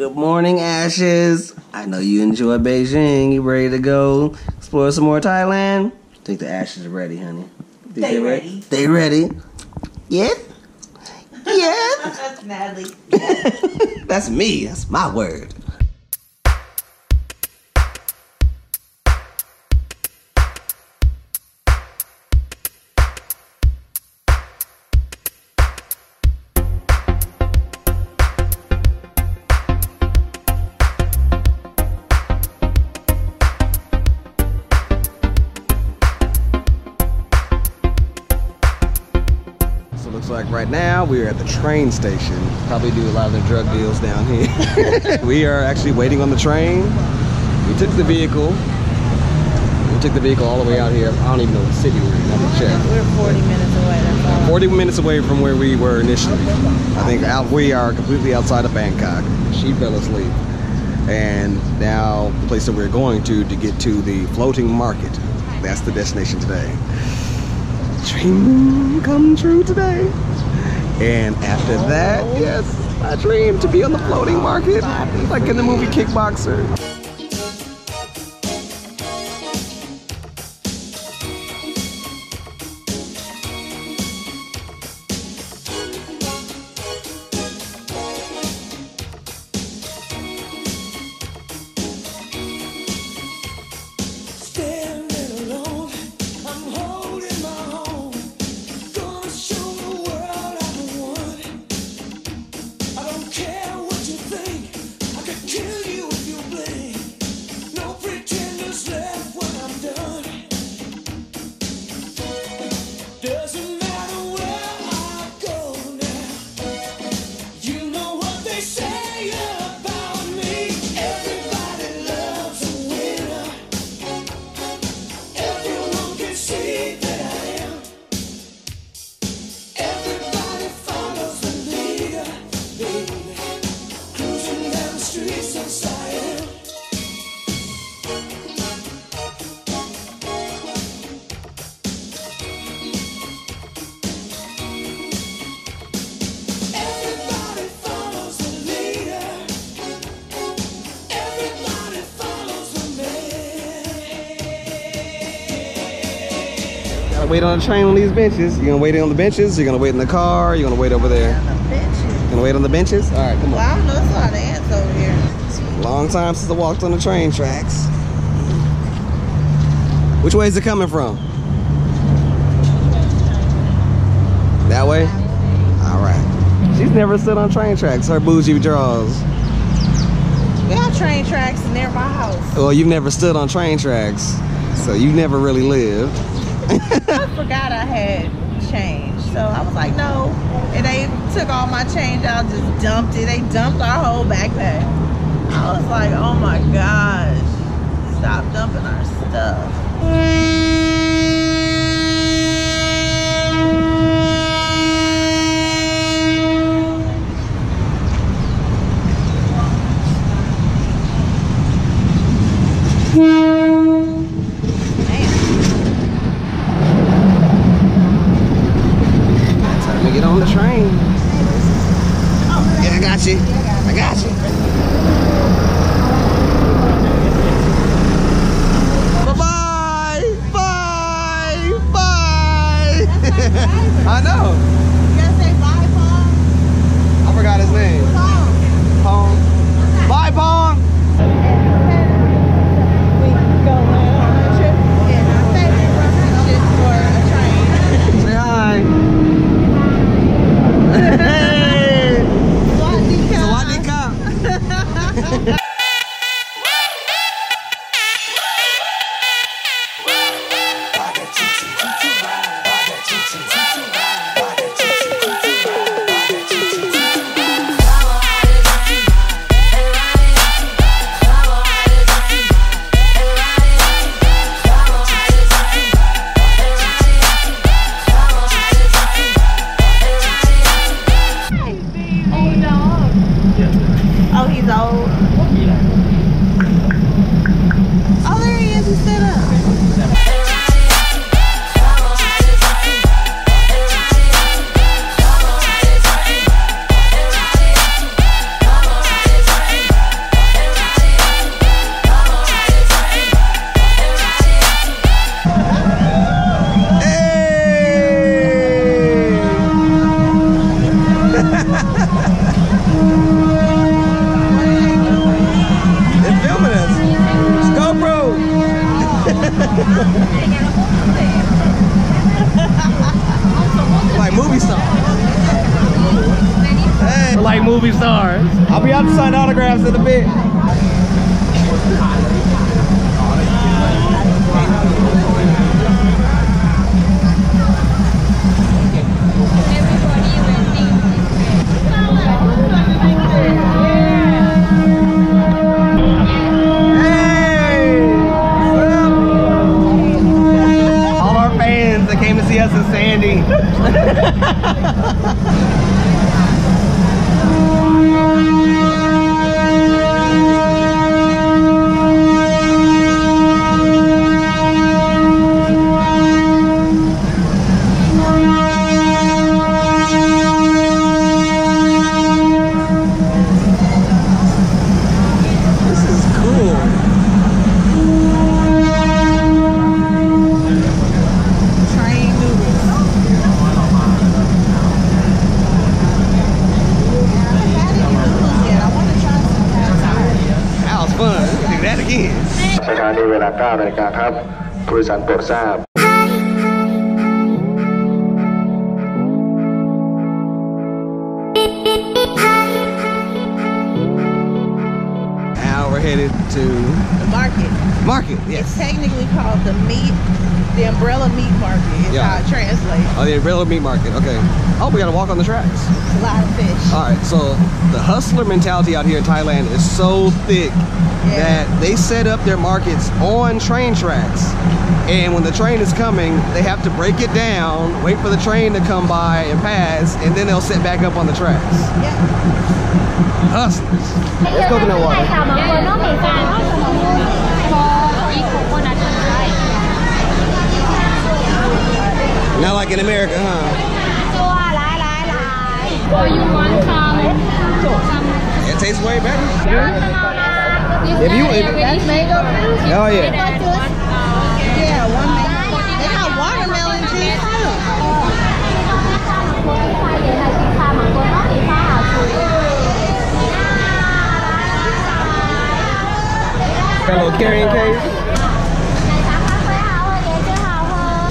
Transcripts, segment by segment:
Good morning, Ashes. I know you enjoy Beijing. You ready to go explore some more Thailand? I think the Ashes are ready, honey. Think They they're ready. They ready? Yeah? Yeah? Natalie. That's me. That's my word. Right now we are at the train station. Probably do a lot of the drug deals down here. we are actually waiting on the train. We took the vehicle. We took the vehicle all the way out here. I don't even know what city we're in. I have to check. We're 40 minutes away. That's 40 minutes away from where we were initially. I think out, we are completely outside of Bangkok. She fell asleep. And now the place that we're going to to get to the floating market. That's the destination today. Dream come true today. And after that, yes, my dream to be on the floating market, like in the movie Kickboxer. Wait on the train on these benches. You're gonna wait on the benches? You're gonna wait in the car? You're gonna wait over there? On the benches. Gonna wait on the benches? All right, come on. Well, I don't know. There's a lot of ants over here. Long time since I walked on the train tracks. Which way is it coming from? That way? All right. She's never stood on train tracks. Her bougie draws. We got train tracks near my house. Well, you've never stood on train tracks, so you've never really lived. I forgot I had change. So I was like, no. And they took all my change out, just dumped it. They dumped our whole backpack. I was like, oh my gosh. Stop dumping our stuff to get on the train. Yeah, I got you. I got you. 9นาฬิกาครับผู้โดยสารโปรดทราบ Now we're headed to The market. market. It's Yes. technically called the meat, the umbrella meat market. It's Yeah. how it translates. Oh, the umbrella meat market. Okay. Oh, we gotta walk on the tracks. Fish. All right, so the hustler mentality out here in Thailand is so thick yeah. that they set up their markets on train tracks. And when the train is coming, they have to break it down, wait for the train to come by and pass, and then they'll set back up on the tracks. Yeah. Hustlers. Let's go to water. Not like in America, huh? าย So you want some some It tastes way better. This If you- one if- already That's mango juice? Oh yeah. that one uh, Yeah, one mango. They got watermelon juice too. Got a little carrying case.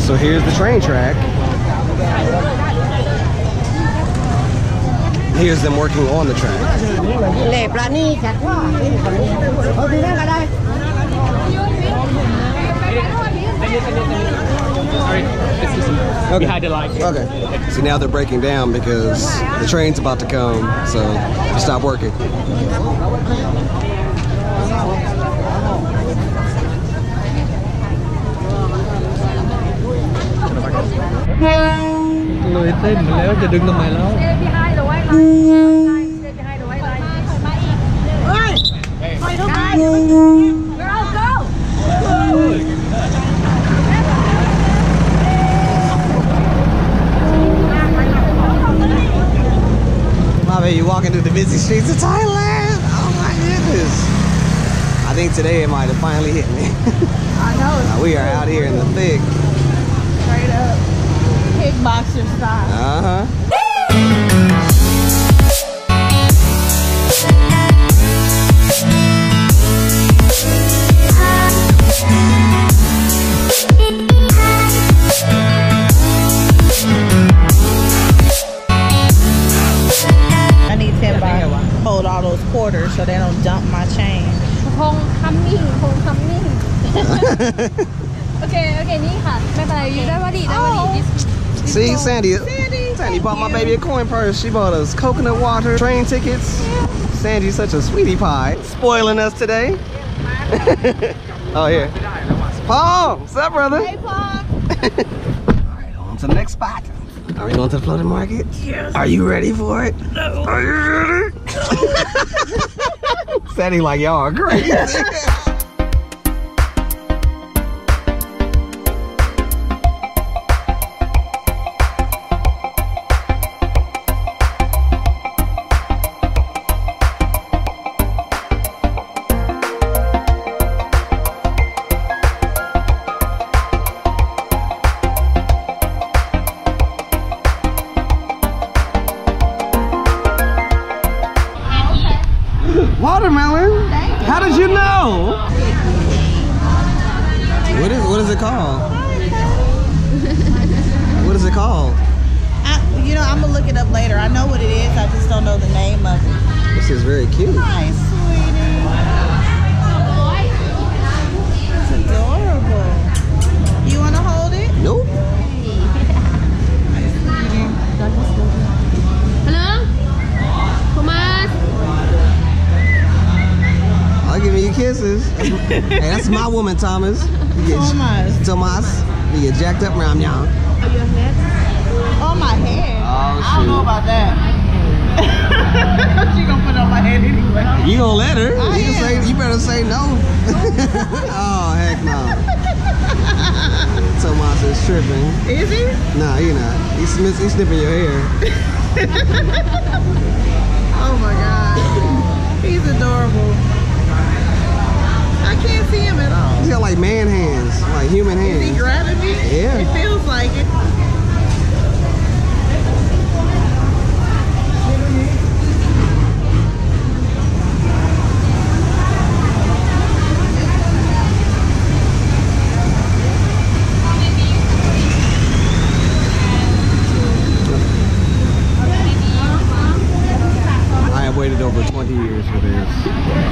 So here's the train track. hears them working on the track. Okay. Had to like. Okay. See now they're breaking down because the train's about to come, so they stop working you walking through the busy streets of Thailand? Oh my goodness. I think today it might have finally hit me. I know. we are out here in the thick. Straight up. Kickboxer style. Uh-huh. if hold all those quarters so they don't dump my change. Homecoming, homecoming. okay, okay, Nika. Bye bye. You already, already. See, Sandy, Sandy, Sandy bought you. my baby a coin purse. She bought us coconut water, train tickets. Yeah. Sandy's such a sweetie pie. Spoiling us today. oh, yeah. Paul, what's up, brother? Hey, Paul. All right, on to the next spot. Are we going to the floating market? Yes. Are you ready for it? No. Are you ready? Sandy like, y'all are crazy. Watermelon? How did you know? What is what is it called? what is it called? I, you know, I'm gonna look it up later. I know what it is. I just don't know the name of it. This is very cute. Hi, I'll give you kisses. hey, that's my woman, Thomas. You get, Thomas. You get jacked up around y'all. On oh, my head. Oh, I don't know about that. she gonna put it on my head anyway. You gonna let her? I you, am. say, you better say no. oh, heck no. Tomas is tripping. Is he? Nah, you not. He's, smi- he's snipping your hair. Oh my god. He's adorable. I can't see him at all. He's got like man hands, like human Is he hands. grabbing me? Yeah. It feels like it. I have waited over 20 years for this.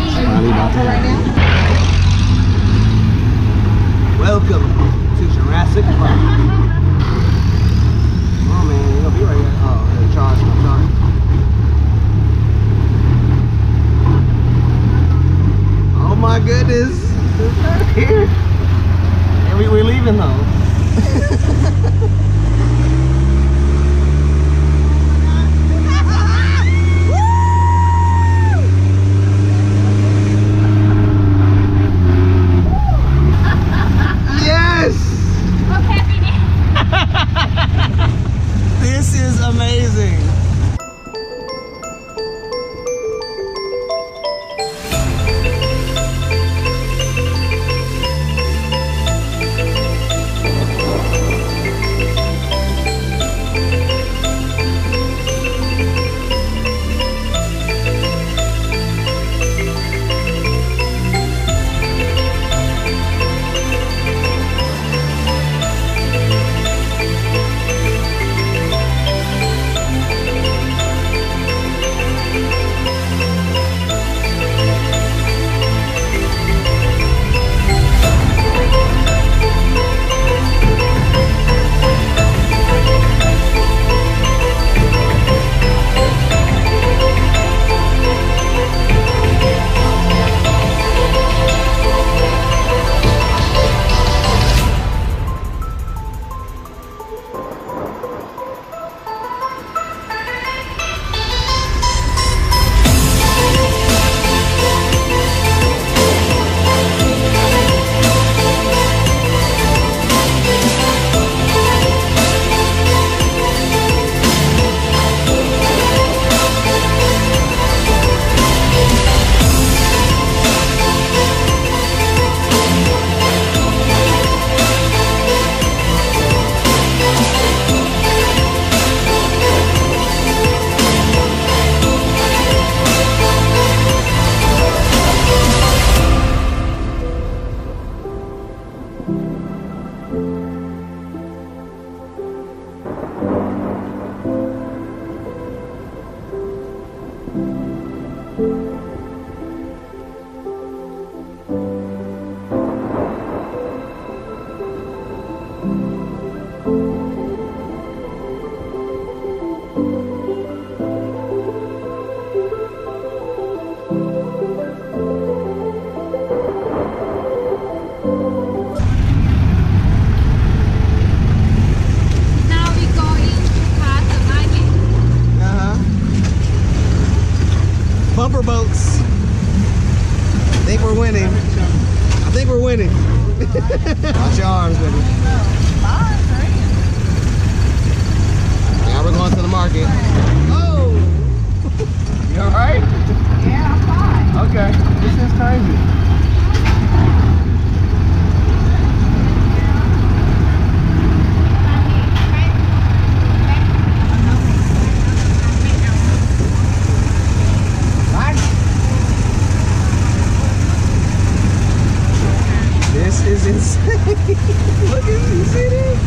This is insane. Look at you see this?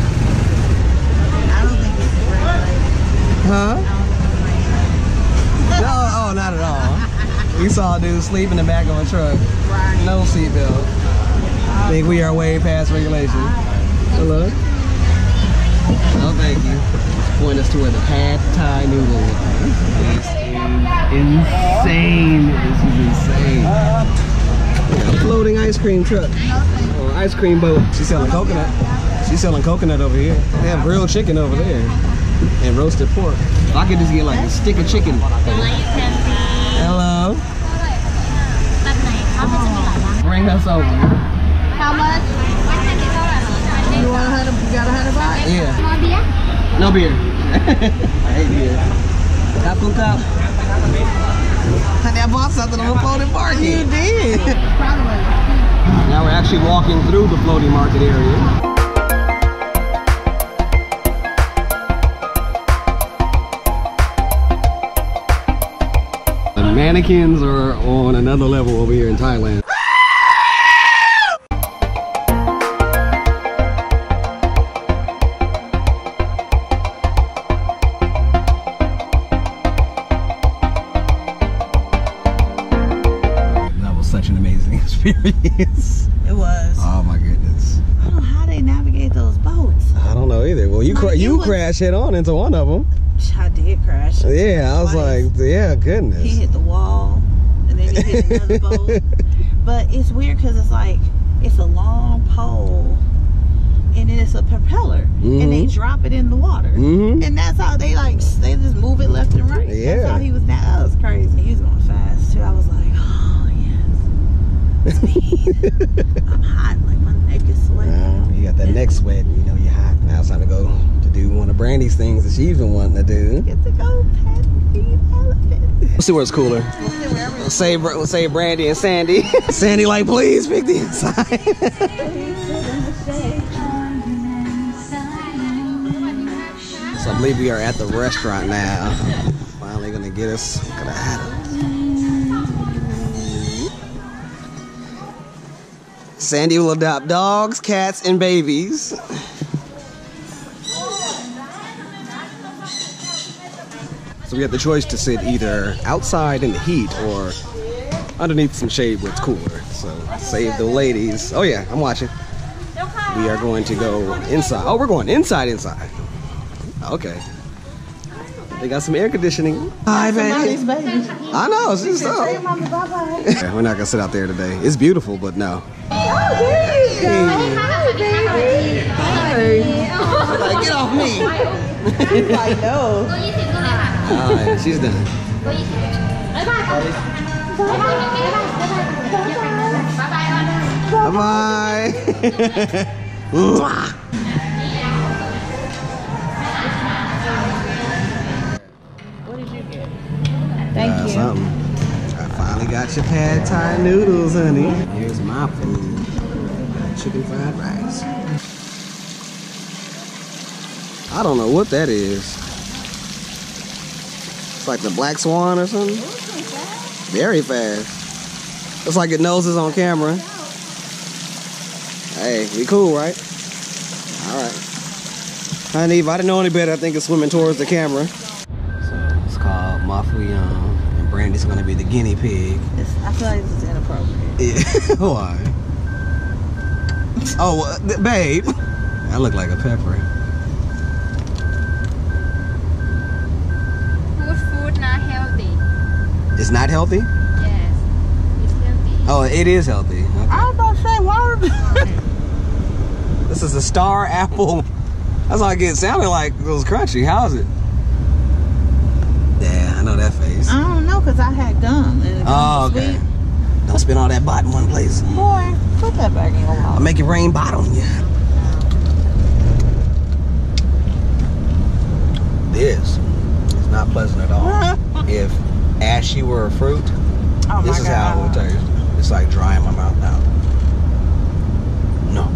I don't think it's regulated. Huh? No, oh, not at all. We saw a dude sleep in the back of a truck. Right. No seatbelt. Think we are way past regulation. Hello. No, thank you. Point us to where the pad thai noodle is. This is insane. This is insane. Yeah, floating ice cream truck or ice cream boat. She's selling coconut. She's selling coconut over here. They have grilled chicken over there and roasted pork. If I could just get like a stick of chicken. Hello. Bring us over. How much? You want a hundred? You got a hundred bucks? Yeah. No beer. I hate beer. Cup on cup. Honey, I bought something on the floating market. You did. now we're actually walking through the floating market area. The mannequins are on another level over here in Thailand. It was. Oh my goodness. I don't know how they navigate those boats. I don't know either. Well, you Like, cra- you was- crashed head on into one of them. I did crash. Yeah, I was Twice. like, yeah, goodness. He hit the wall, and then he hit another boat. But it's weird because it's like it's a long pole, and then it's a propeller, and they Mhm. drop it in the water, Mhm. and that's how they like they just move it left and right. Yeah. That's how he was. That, was crazy. He was going fast too. I was like, yes, speed. I'm hot, like my neck is sweating. Uh, you got that neck sweat, you know you're hot. Now it's time to go to do one of Brandy's things that she's been wanting to do. Get to go pet the elephant. Let's see where's cooler. Say, Br- say Brandy and Sandy. Sandy, like, please pick the inside. so I believe we are at the restaurant now. Finally gonna get us. Gonna have it. Sandy will adopt dogs, cats, and babies. So we have the choice to sit either outside in the heat or underneath some shade where it's cooler. So save the ladies. Oh yeah, I'm watching. We are going to go inside. Oh, we're going inside, inside. Okay. They got some air conditioning. Hi, baby. I know, it's just so. Yeah, we're not gonna sit out there today. It's beautiful, but no. Hey. Like, get off me. I know. All right, she's done. Bye bye. Mwah. What did you get? Thank Uh, you. Something. I finally got your pad thai noodles, honey. Here's my food. Chicken fried rice. I don't know what that is. It's like the black swan or something. Very fast. It's like it knows it's on camera. Hey, we cool, right? All right. Honey, if I didn't know any better, I think it's swimming towards the camera. So it's called Mafuyam, and Brandy's gonna be the guinea pig. It's, I feel like this is inappropriate. Yeah. Why? Oh, uh, babe. I look like a pepper. Good food not healthy. It's not healthy? Yes. It's healthy. Oh, it is healthy. Okay. I was about to say, why? This is a star apple. That's all I get. It sounded like it was crunchy. How is it? Yeah, I know that face. I don't know, cause I had gum. And the Oh, okay. sweet. Don't spend all that baht in one place. Boy, put that back in your I'll make it rain baht on you. This is not pleasant at all. if ashy were a fruit, Oh this is how it would God. taste. It's like dry in my mouth now. No.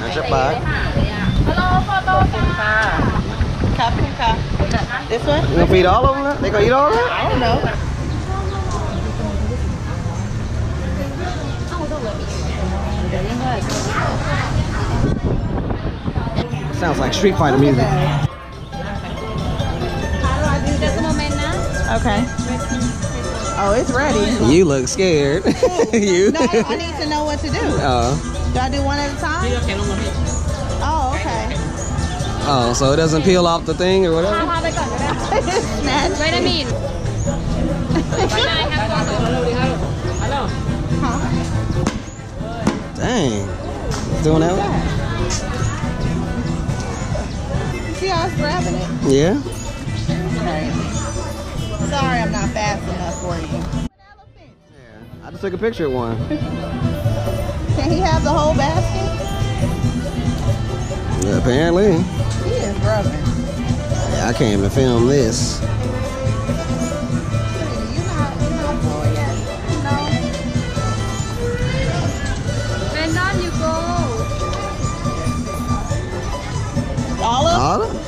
That's your baht. This one? You gonna feed all of them? that? They gonna eat all of that? I don't know. Sounds like Street Fighter music. Okay. Oh, it's ready. You look scared. you. No, I, I need to know what to do. Oh. Do I do one at a time? Oh, okay. Oh, so it doesn't peel off the thing or พา whatever? พาไปก่อนก็ได้ Snatch. ไวตามินไวตามินครับ Dang. Doing that? one? See how it's grabbing it? Yeah. Crazy. Sorry, I'm not fast enough for you. Yeah. I just took a picture of one. Can he have the whole basket? Yeah, apparently. I can't even film this. Olive? Olive?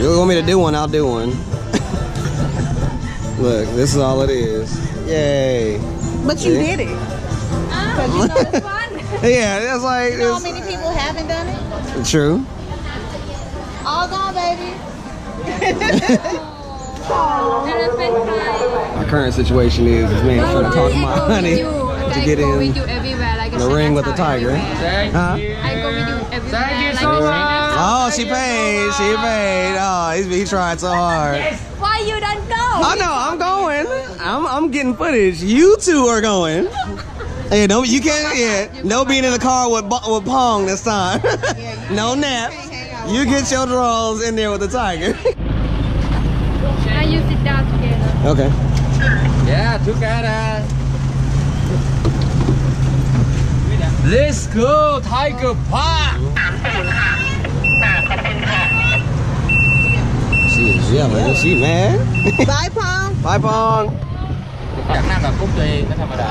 You want me to do one, I'll do one. Look, this is all it is. Yay. But you did it. Oh, you know, it's fun. yeah, that's like. You know how many people haven't done it? True. All gone, baby. My current situation is this man trying to talk to my honey to get in the ring with the tiger. Huh? I go with you everywhere. Thank you so much. Oh, she paid. She paid. Oh, he's, he tried so hard. Why you don't know? I'm I'm getting footage. You two are going. Hey, no, you can't. Yeah, no being in the car with with Pong this time. no nap. You get your draws in there with the tiger. Now you sit down together. okay. Yeah, together. Let's go Tiger Park. She is yelling. She mad. Bye, Pong. Bye, Pong. จากนั่งกับกรุ๊ปตัวเองก็ธรรมดา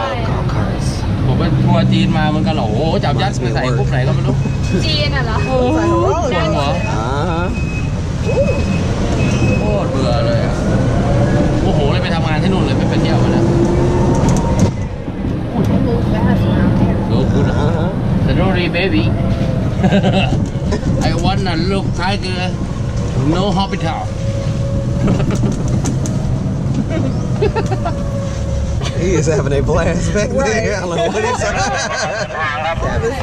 ผมไปทัวร์จีนมามันก็โอ้โหจับยัดไปใส่กรุ๊ปไหนก็ไม่รู้จีนอะเหรอปวดหัว Uh huh. โคตรเบื่อเลยอะโอ้โหเลยไปทำงานที่นู่นเลยไม่ไปเที่ยวมาแล้ว Go good Uh huh. Sorry baby I wanna look tiger no hospital He is having a blast back there. I don't know what he's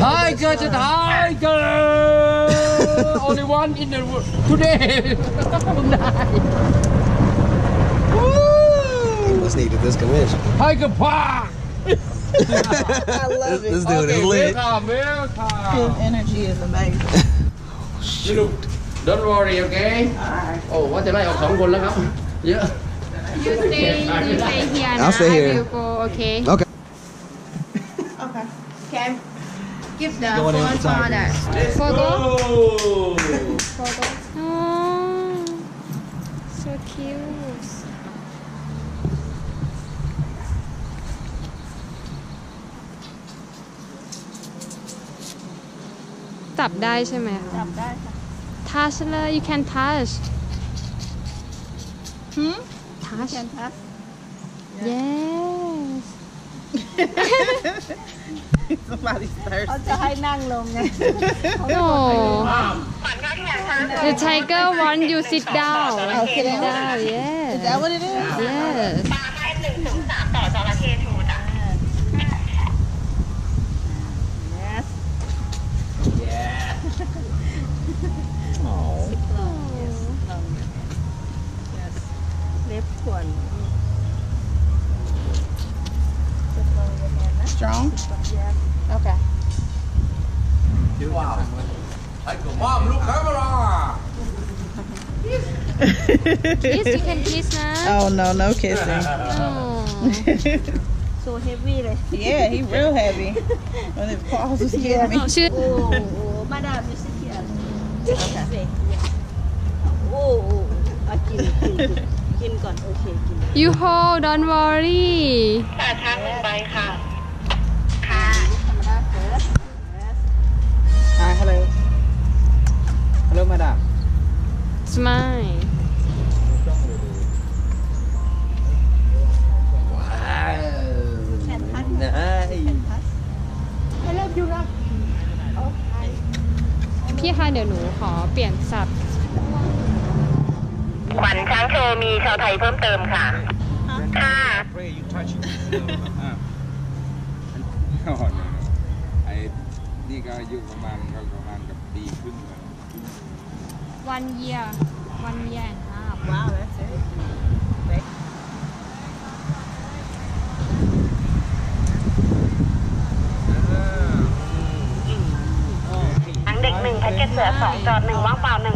Tiger the tiger only one in the world today มึงได้ He must needed this commission. Tiger Park I love This it. dude is lit. welcome welcome His energy is amazing. พี่ลูก don't worry okay โอ้ว่าจะไล่ออกสองคนแล้วครับ เยอะ You stay you stay here I'll stay I here. will go okay Okay. Okay. Can give the Going in phone with the for tiger. that. photo Oh. photo oh so cute จับได้ใช่ไหมคะ จับได้ค่ะ touch เลย you can touch Hmm? touch you can touch yes somebody starts เขาจะให้นั่งลงไง no the tiger want you sit down sit down yes is that what it is yes kiss, you can kiss now. Oh no, no kissing. Oh. so heavy like. Yeah, he real heavy. When his paws was getting yeah. me. Oh, oh, oh, madam, you sit here. Okay. Oh, oh, oh, okay, okay, okay. You hold, don't worry. Hi, hello. Hello, madam. Smile. พี่คะเดี๋ยวหนูขอเปลี่ยนสับขวัญช้างโชว์มีชาวไทยเพิ่มเติมค่ะ ค่ะไอ้นี่ก็อายุประมาณก็ประมาณกับปีครึ่งแล้ววันเยียวันเยียห้า Wow, that's it. ทั้งเด็กหนึ่งแพ็ก เกจเสือสองจอดหนึ่งว่างเปล่าหนึ่ง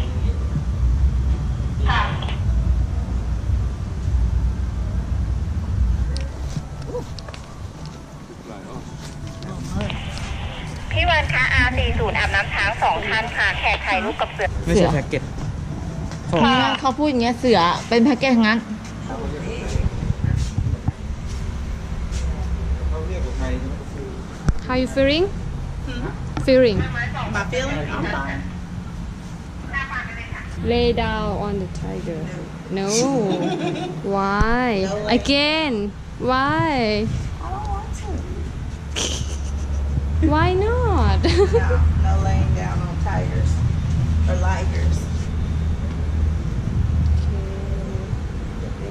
ำช้างสองท่านค่ะแขกถ่ายรูปกับเสือไม่ใช่แพ็กเกจค่ะเขาพูดอย่างเงี้ยเสือเป็นแพ็กเกจงั้นเขาเรียกว่าไทยใช่ไหม How you feeling? Feeling. My feeling? I'm fine. Lay down on the tiger. No. Why? Again. Why? I don't want to. Why not? or ligers.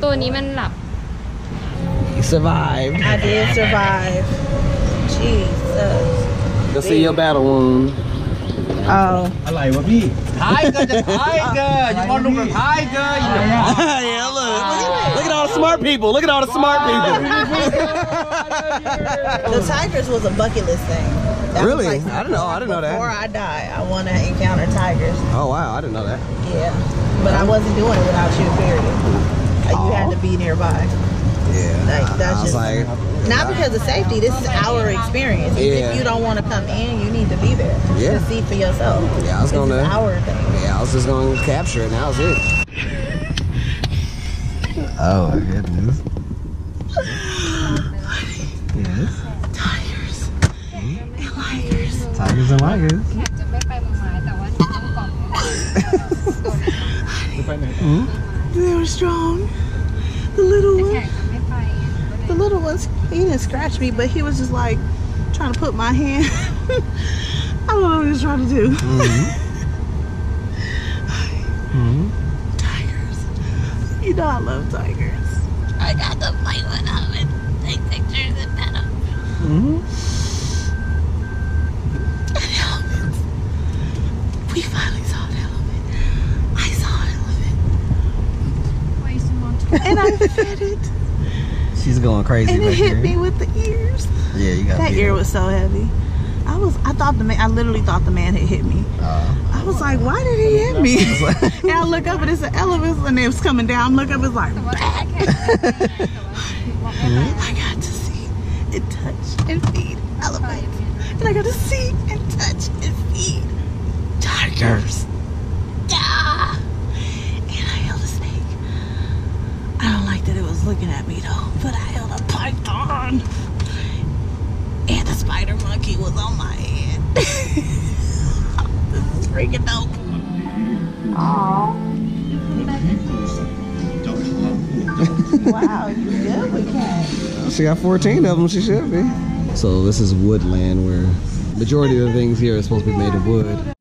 ตัวนี้มันหลับ You survived. I did survive. Jesus. Go see your battle wound. Oh. อะไรวะพี่ Tiger the tiger you want to look at tiger you yeah, look. Look at all the smart people. Look at all the smart people. The tigers was a bucket list thing. That Really? like I don't know- I didn't know that. Before I die, I want to encounter tigers. Oh wow, I didn't know that. Yeah. But I wasn't doing it without you, period. You had to be nearby. Yeah. Like, that's I was just- like, Not because of safety. This is our experience. Yeah. If you don't want to come in, you need to be there Yeah. to see for yourself. Yeah, I was gonna- our thing. yeah, I was just gonna capture it. and That was it. Oh my goodness. Yes. ligers. Tigers and ligers. จะไม่ไปเมืองไม้แต่ว่าหนูต้องกล่อม They were strong. The little แข one, กจะไม่ไป the little ones, he didn't scratch me, but he was just like trying to put my hand. I don't know what he was trying to do. Tigers. You know I love tigers. I got to play with them and take pictures and pet them. And An elephant. And I fed it. She's going crazy And it hit here. me with the ears. Yeah, you got That ear was so heavy. I was I thought the man I literally thought the man had hit me. Uh, I was like, why did he hit me? and I look up and it's an elephant and it was coming down. I look up, it's like back. I hmm? got to see and touch and feed elephants. And I got to see and touch and feed tigers. Yeah. And I held a snake. I don't like that it was looking at me though, but I held a python. And the spider monkey was on my head. this is freaking dope. Aww. wow, you good with cats. She got 14 of them. She should be. So this is woodland where majority of the things here are supposed to be made of wood.